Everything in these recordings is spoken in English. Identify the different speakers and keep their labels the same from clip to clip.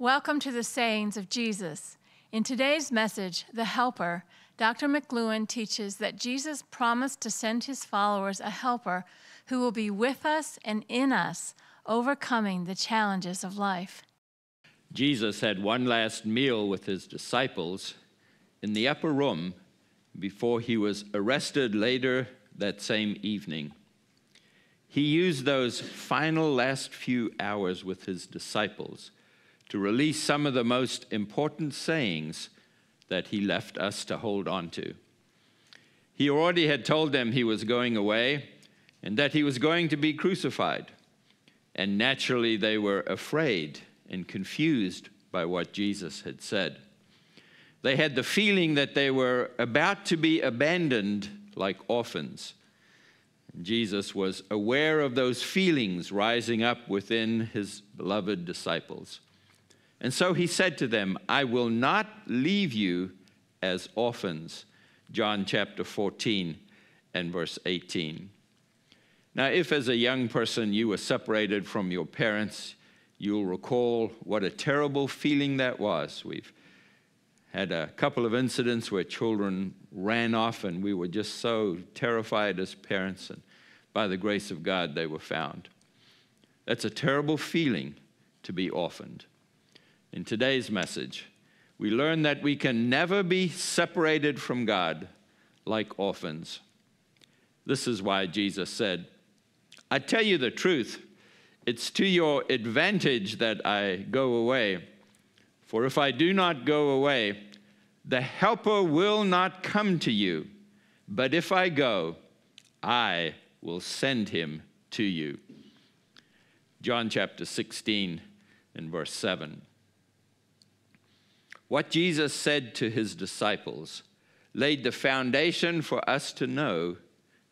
Speaker 1: Welcome to the sayings of Jesus. In today's message, The Helper, Dr. McLewin teaches that Jesus promised to send his followers a helper who will be with us and in us, overcoming the challenges of life.
Speaker 2: Jesus had one last meal with his disciples in the upper room before he was arrested later that same evening. He used those final last few hours with his disciples to release some of the most important sayings that he left us to hold on to. He already had told them he was going away and that he was going to be crucified. And naturally, they were afraid and confused by what Jesus had said. They had the feeling that they were about to be abandoned like orphans. Jesus was aware of those feelings rising up within his beloved disciples. And so he said to them, I will not leave you as orphans. John chapter 14 and verse 18. Now, if as a young person you were separated from your parents, you'll recall what a terrible feeling that was. We've had a couple of incidents where children ran off, and we were just so terrified as parents, and by the grace of God, they were found. That's a terrible feeling to be orphaned. In today's message, we learn that we can never be separated from God like orphans. This is why Jesus said, I tell you the truth, it's to your advantage that I go away. For if I do not go away, the Helper will not come to you. But if I go, I will send him to you. John chapter 16 and verse 7. What Jesus said to his disciples laid the foundation for us to know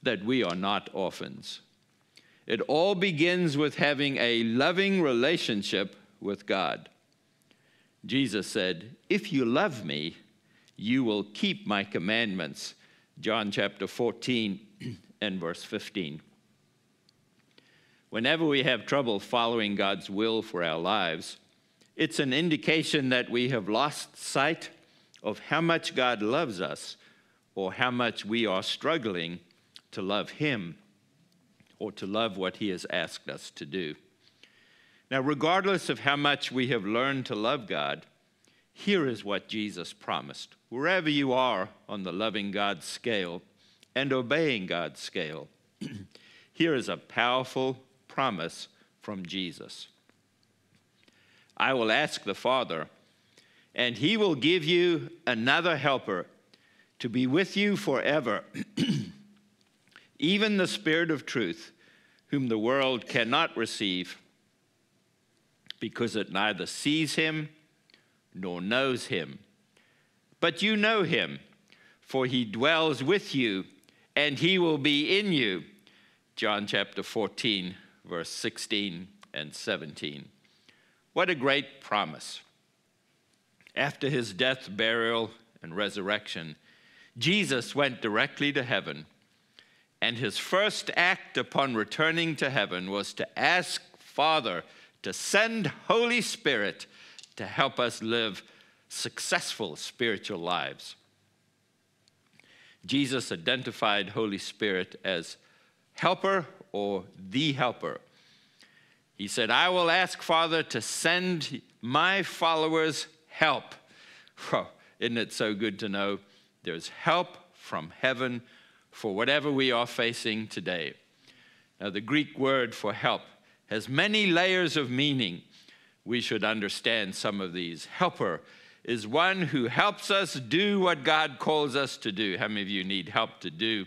Speaker 2: that we are not orphans. It all begins with having a loving relationship with God. Jesus said, If you love me, you will keep my commandments. John chapter 14 and verse 15. Whenever we have trouble following God's will for our lives, it's an indication that we have lost sight of how much God loves us or how much we are struggling to love Him or to love what He has asked us to do. Now, regardless of how much we have learned to love God, here is what Jesus promised. Wherever you are on the loving God scale and obeying God's scale, here is a powerful promise from Jesus. I will ask the Father, and he will give you another helper to be with you forever, even the Spirit of truth, whom the world cannot receive because it neither sees him nor knows him. But you know him, for he dwells with you, and he will be in you. John chapter 14, verse 16 and 17. What a great promise. After his death, burial, and resurrection, Jesus went directly to heaven. And his first act upon returning to heaven was to ask Father to send Holy Spirit to help us live successful spiritual lives. Jesus identified Holy Spirit as helper or the helper. He said, I will ask Father to send my followers help. Oh, isn't it so good to know there's help from heaven for whatever we are facing today? Now, the Greek word for help has many layers of meaning we should understand some of these. Helper is one who helps us do what God calls us to do. How many of you need help to do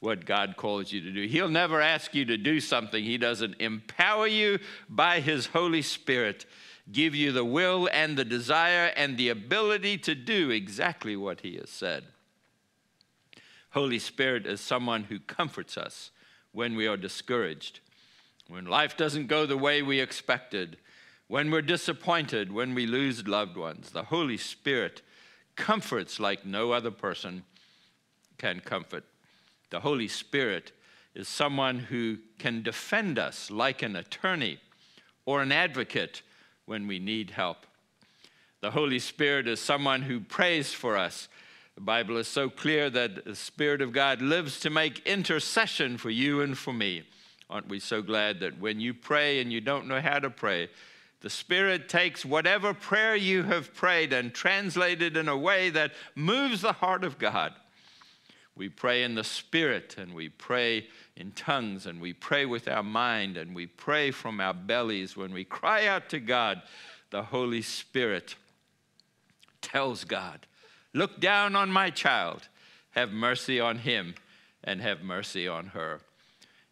Speaker 2: what God calls you to do? He'll never ask you to do something, He doesn't empower you by His Holy Spirit, give you the will and the desire and the ability to do exactly what He has said. Holy Spirit is someone who comforts us when we are discouraged, when life doesn't go the way we expected when we're disappointed, when we lose loved ones, the Holy Spirit comforts like no other person can comfort. The Holy Spirit is someone who can defend us like an attorney or an advocate when we need help. The Holy Spirit is someone who prays for us. The Bible is so clear that the Spirit of God lives to make intercession for you and for me. Aren't we so glad that when you pray and you don't know how to pray, the Spirit takes whatever prayer you have prayed and translates it in a way that moves the heart of God. We pray in the Spirit and we pray in tongues and we pray with our mind and we pray from our bellies. When we cry out to God, the Holy Spirit tells God, Look down on my child, have mercy on him, and have mercy on her.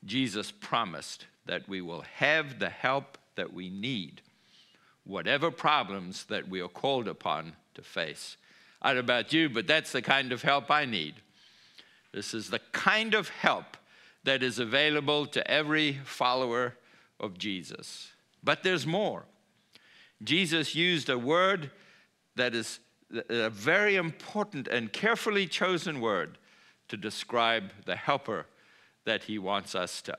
Speaker 2: Jesus promised that we will have the help that we need, whatever problems that we are called upon to face. I don't know about you, but that's the kind of help I need. This is the kind of help that is available to every follower of Jesus. But there's more. Jesus used a word that is a very important and carefully chosen word to describe the helper that he wants us to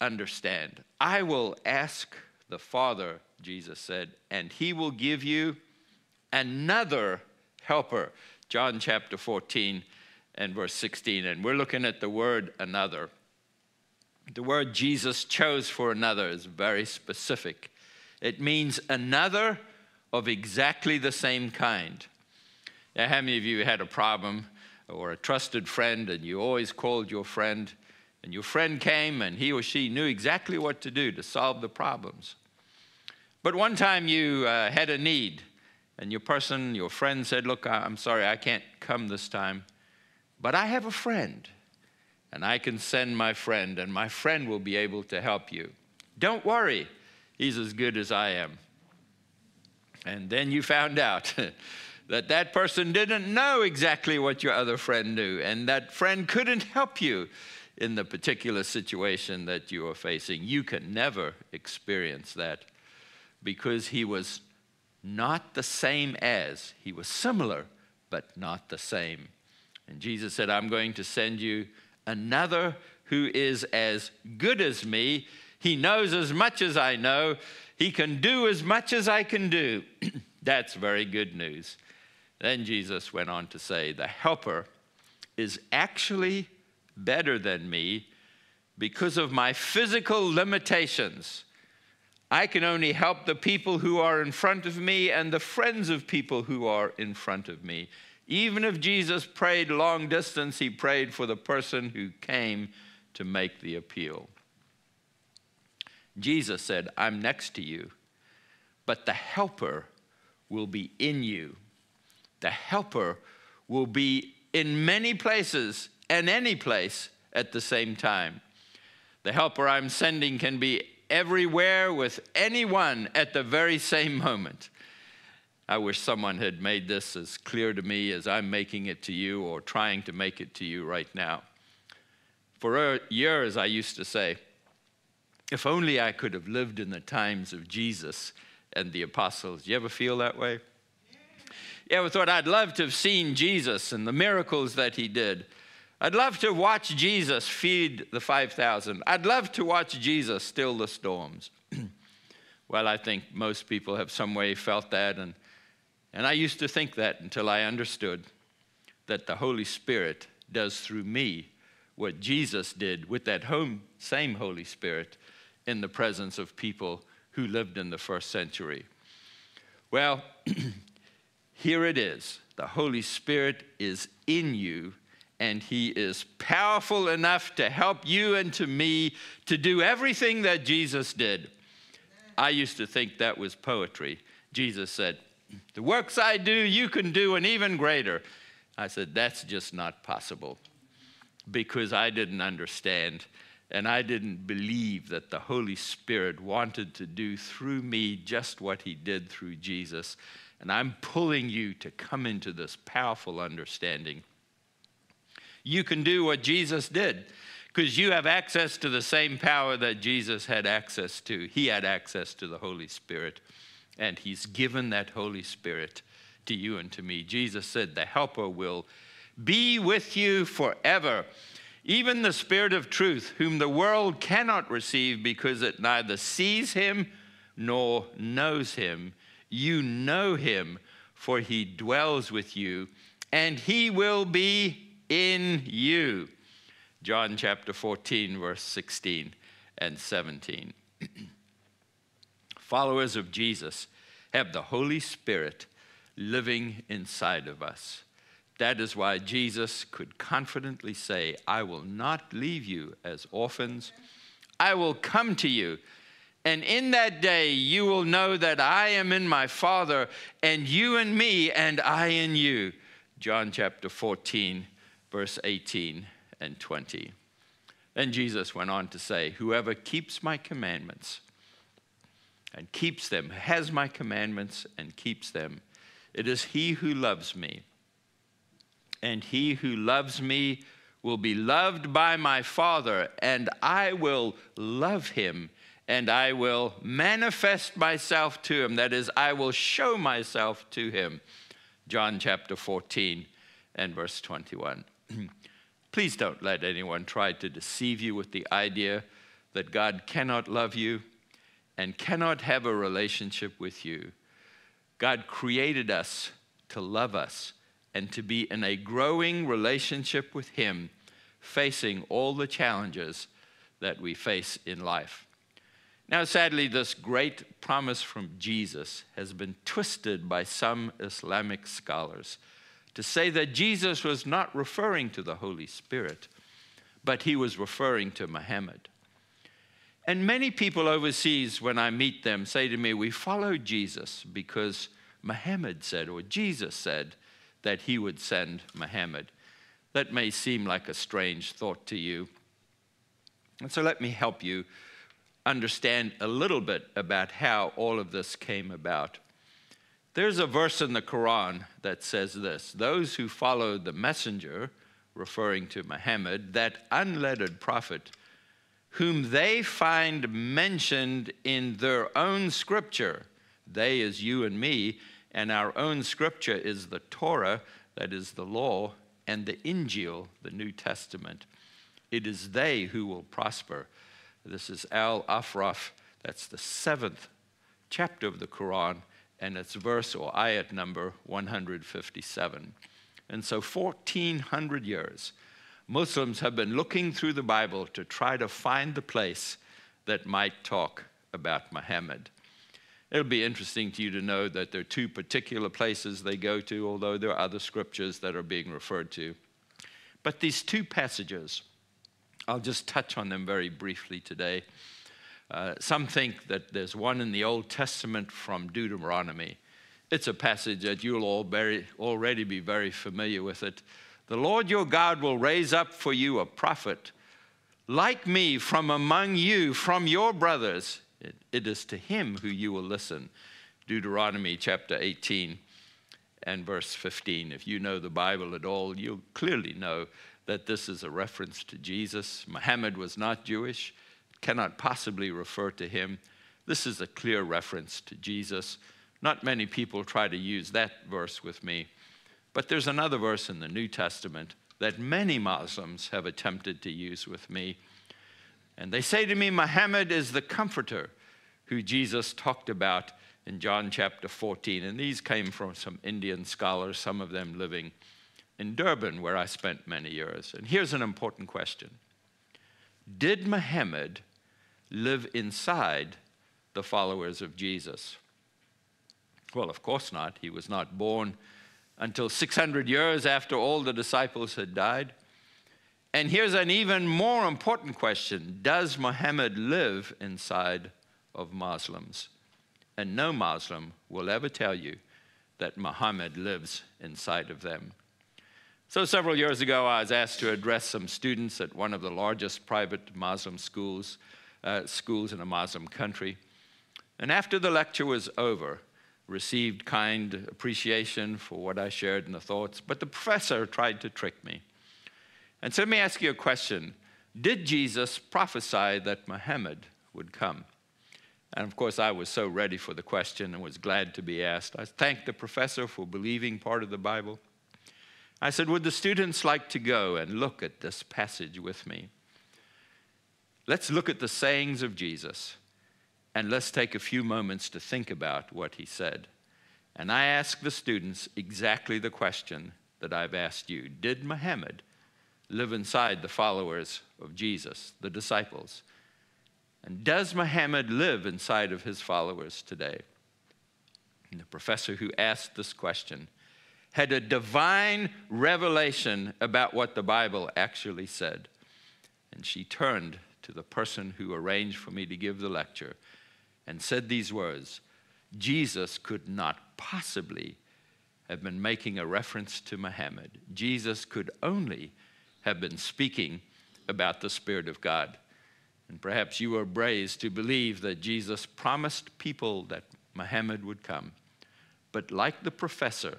Speaker 2: understand. I will ask the Father, Jesus said, and he will give you another helper. John chapter 14 and verse 16. And we're looking at the word another. The word Jesus chose for another is very specific. It means another of exactly the same kind. Now, how many of you had a problem or a trusted friend and you always called your friend and your friend came and he or she knew exactly what to do to solve the problems? But one time you uh, had a need and your person, your friend said, Look, I'm sorry, I can't come this time, but I have a friend and I can send my friend and my friend will be able to help you. Don't worry, he's as good as I am. And then you found out that that person didn't know exactly what your other friend knew, and that friend couldn't help you in the particular situation that you are facing. You can never experience that because he was not the same as, he was similar, but not the same. And Jesus said, I'm going to send you another who is as good as me. He knows as much as I know. He can do as much as I can do. That's very good news. Then Jesus went on to say, The helper is actually better than me because of my physical limitations. I can only help the people who are in front of me and the friends of people who are in front of me. Even if Jesus prayed long distance, he prayed for the person who came to make the appeal. Jesus said, I'm next to you, but the helper will be in you. The helper will be in many places and any place at the same time. The helper I'm sending can be everywhere with anyone at the very same moment. I wish someone had made this as clear to me as I'm making it to you or trying to make it to you right now. For years, I used to say, if only I could have lived in the times of Jesus and the apostles. Do you ever feel that way? You ever thought, I'd love to have seen Jesus and the miracles that he did? I'd love to watch Jesus feed the 5,000. I'd love to watch Jesus still the storms. well, I think most people have some way felt that, and, and I used to think that until I understood that the Holy Spirit does through me what Jesus did with that home, same Holy Spirit in the presence of people who lived in the first century. Well, here it is. The Holy Spirit is in you, and He is powerful enough to help you and to me to do everything that Jesus did. I used to think that was poetry. Jesus said, The works I do, you can do, and even greater. I said, That's just not possible because I didn't understand and I didn't believe that the Holy Spirit wanted to do through me just what He did through Jesus. And I'm pulling you to come into this powerful understanding. You can do what Jesus did because you have access to the same power that Jesus had access to. He had access to the Holy Spirit, and He's given that Holy Spirit to you and to me. Jesus said, The Helper will be with you forever even the Spirit of truth, whom the world cannot receive because it neither sees him nor knows him. You know him, for he dwells with you, and he will be in you. John chapter 14, verse 16 and 17. Followers of Jesus have the Holy Spirit living inside of us. That is why Jesus could confidently say, I will not leave you as orphans. I will come to you. And in that day, you will know that I am in my Father, and you in me, and I in you. John chapter 14, verse 18 and 20. Then Jesus went on to say, Whoever keeps my commandments and keeps them, has my commandments and keeps them, it is he who loves me. And he who loves me will be loved by my Father, and I will love him, and I will manifest myself to him. That is, I will show myself to him. John chapter 14 and verse 21. Please don't let anyone try to deceive you with the idea that God cannot love you and cannot have a relationship with you. God created us to love us and to be in a growing relationship with Him, facing all the challenges that we face in life. Now, sadly, this great promise from Jesus has been twisted by some Islamic scholars to say that Jesus was not referring to the Holy Spirit, but he was referring to Muhammad. And many people overseas, when I meet them, say to me, We follow Jesus because Muhammad said, or Jesus said, that he would send Muhammad. That may seem like a strange thought to you. And so let me help you understand a little bit about how all of this came about. There's a verse in the Quran that says this Those who follow the messenger, referring to Muhammad, that unlettered prophet, whom they find mentioned in their own scripture, they is you and me, and our own scripture is the Torah, that is the law, and the Injil, the New Testament. It is they who will prosper. This is Al-A'raf, that's the seventh chapter of the Quran and it's verse or ayat number 157. And so, 1400 years, Muslims have been looking through the Bible to try to find the place that might talk about Muhammad. It'll be interesting to you to know that there are two particular places they go to, although there are other scriptures that are being referred to. But these two passages, I'll just touch on them very briefly today. Uh, some think that there's one in the Old Testament from Deuteronomy. It's a passage that you'll all very, already be very familiar with it. The Lord your God will raise up for you a prophet like me from among you, from your brothers. it, it is to him who you will listen. Deuteronomy chapter 18 and verse 15. If you know the Bible at all, you'll clearly know that this is a reference to Jesus. Muhammad was not Jewish cannot possibly refer to him. This is a clear reference to Jesus. Not many people try to use that verse with me, but there's another verse in the New Testament that many Muslims have attempted to use with me. And they say to me, Muhammad is the comforter who Jesus talked about in John chapter 14. And these came from some Indian scholars, some of them living in Durban, where I spent many years. And here's an important question Did Muhammad live inside the followers of Jesus? Well, of course not. He was not born until 600 years after all the disciples had died. And here's an even more important question Does Muhammad live inside of Muslims? And no Muslim will ever tell you that Muhammad lives inside of them. So, several years ago, I was asked to address some students at one of the largest private Muslim schools uh, schools in a Muslim country. And after the lecture was over, received kind appreciation for what I shared in the thoughts, but the professor tried to trick me. And so let me ask you a question. Did Jesus prophesy that Muhammad would come? And of course, I was so ready for the question and was glad to be asked. I thanked the professor for believing part of the Bible. I said, Would the students like to go and look at this passage with me? Let's look at the sayings of Jesus and let's take a few moments to think about what he said. And I ask the students exactly the question that I've asked you Did Muhammad live inside the followers of Jesus, the disciples? And does Muhammad live inside of his followers today? And the professor who asked this question had a divine revelation about what the Bible actually said. And she turned to the person who arranged for me to give the lecture and said these words Jesus could not possibly have been making a reference to Muhammad. Jesus could only have been speaking about the Spirit of God. And perhaps you were raised to believe that Jesus promised people that Muhammad would come. But like the professor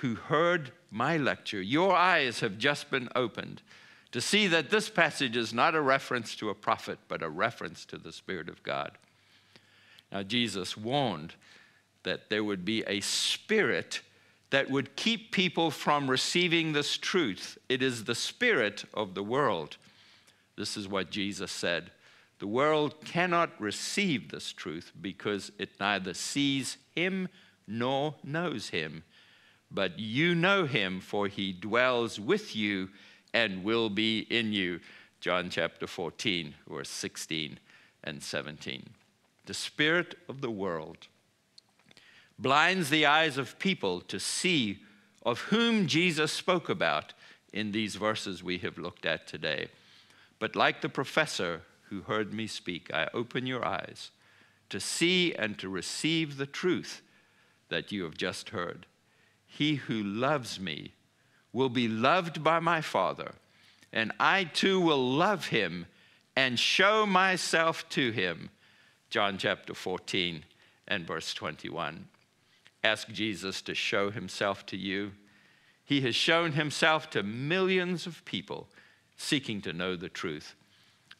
Speaker 2: who heard my lecture, your eyes have just been opened to see that this passage is not a reference to a prophet, but a reference to the Spirit of God. Now, Jesus warned that there would be a spirit that would keep people from receiving this truth. It is the spirit of the world. This is what Jesus said. The world cannot receive this truth because it neither sees him nor knows him. But you know him, for he dwells with you and will be in you. John chapter 14, verse 16 and 17. The spirit of the world blinds the eyes of people to see of whom Jesus spoke about in these verses we have looked at today. But like the professor who heard me speak, I open your eyes to see and to receive the truth that you have just heard. He who loves me will be loved by my Father, and I too will love him and show myself to him. John chapter 14 and verse 21. Ask Jesus to show himself to you. He has shown himself to millions of people seeking to know the truth.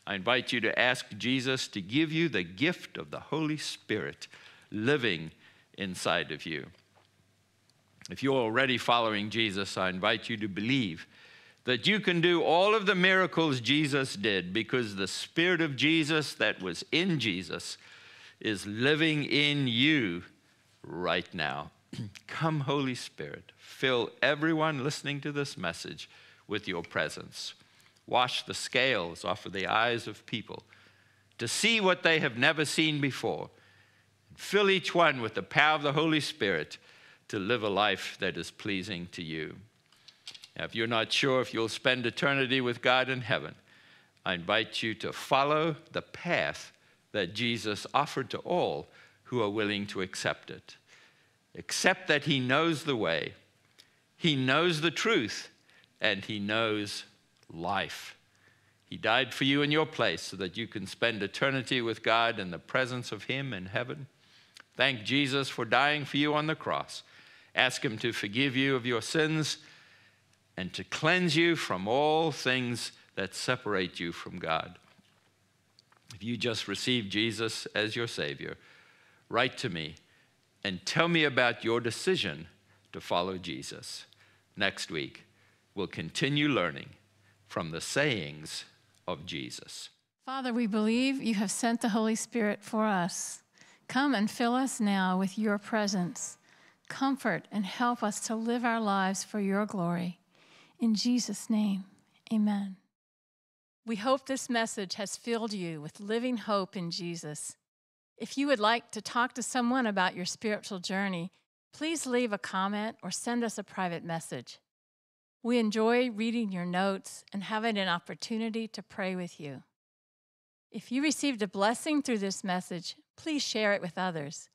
Speaker 2: I invite you to ask Jesus to give you the gift of the Holy Spirit living inside of you. If you're already following Jesus, I invite you to believe that you can do all of the miracles Jesus did because the Spirit of Jesus that was in Jesus is living in you right now. Come, Holy Spirit, fill everyone listening to this message with your presence. Wash the scales off of the eyes of people to see what they have never seen before. Fill each one with the power of the Holy Spirit to live a life that is pleasing to you. If you're not sure if you'll spend eternity with God in heaven, I invite you to follow the path that Jesus offered to all who are willing to accept it. Accept that He knows the way, He knows the truth, and He knows life. He died for you in your place so that you can spend eternity with God in the presence of Him in heaven. Thank Jesus for dying for you on the cross. Ask Him to forgive you of your sins and to cleanse you from all things that separate you from God. If you just received Jesus as your Savior, write to me and tell me about your decision to follow Jesus. Next week, we'll continue learning from the sayings of Jesus.
Speaker 1: Father, we believe you have sent the Holy Spirit for us. Come and fill us now with your presence. Comfort and help us to live our lives for your glory. In Jesus' name, amen. We hope this message has filled you with living hope in Jesus. If you would like to talk to someone about your spiritual journey, please leave a comment or send us a private message. We enjoy reading your notes and having an opportunity to pray with you. If you received a blessing through this message, please share it with others.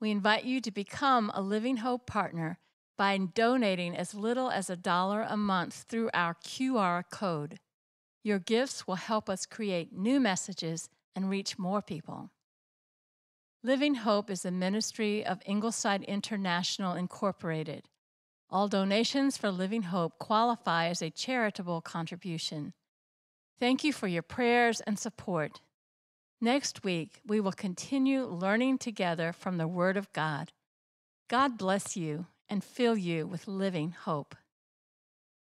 Speaker 1: We invite you to become a Living Hope partner by donating as little as a dollar a month through our QR code. Your gifts will help us create new messages and reach more people. Living Hope is a ministry of Ingleside International Incorporated. All donations for Living Hope qualify as a charitable contribution. Thank you for your prayers and support. Next week, we will continue learning together from the Word of God. God bless you and fill you with living hope.